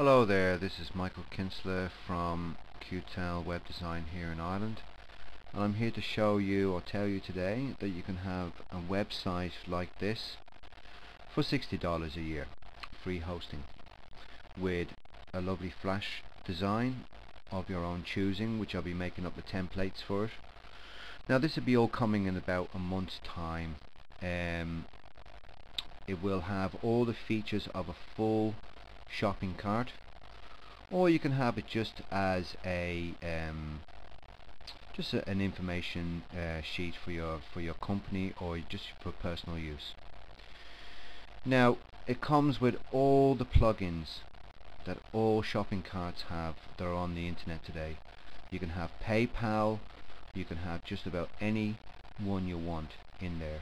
Hello there, this is Michael Kinsella from Qtell Web Design here in Ireland and I'm here to show you or tell you today that you can have a website like this for $60 a year free hosting with a lovely flash design of your own choosing which I'll be making up the templates for it. Now this will be all coming in about a month's time. Um, it will have all the features of a full shopping cart or you can have it just as a um, just a, an information uh, sheet for your for your company or just for personal use. Now it comes with all the plugins that all shopping carts have that are on the internet today. You can have PayPal you can have just about any one you want in there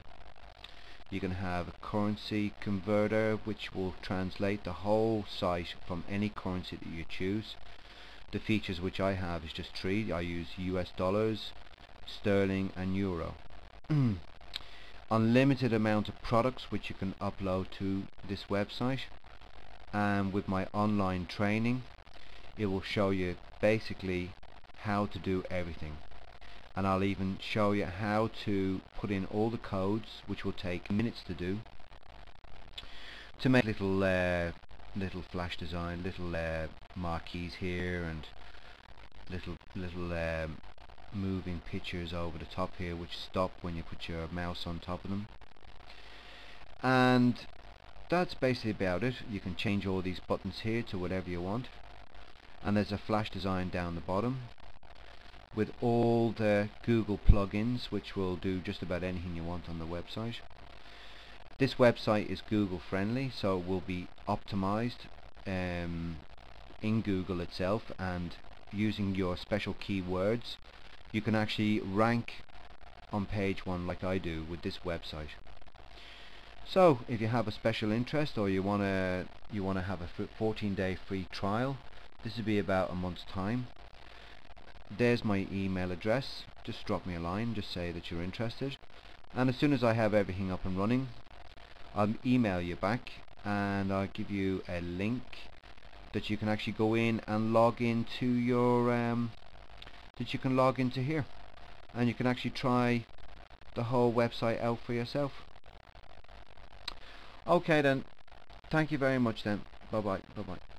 you can have a currency converter which will translate the whole site from any currency that you choose. The features which I have is just three. I use US dollars sterling and euro. Unlimited amount of products which you can upload to this website. And with my online training it will show you basically how to do everything and I'll even show you how to put in all the codes which will take minutes to do to make little uh, little flash design little uh, marquees here and little little um, moving pictures over the top here which stop when you put your mouse on top of them. And that's basically about it. You can change all these buttons here to whatever you want. And there's a flash design down the bottom with all the Google plugins which will do just about anything you want on the website. This website is Google friendly so it will be optimized um, in Google itself and using your special keywords you can actually rank on page one like I do with this website. So if you have a special interest or you want to you want to have a 14 day free trial this will be about a month's time there's my email address. Just drop me a line. Just say that you're interested. And as soon as I have everything up and running I'll email you back and I'll give you a link that you can actually go in and log into your um, that you can log into here. And you can actually try the whole website out for yourself. Okay then. Thank you very much then. Bye bye bye bye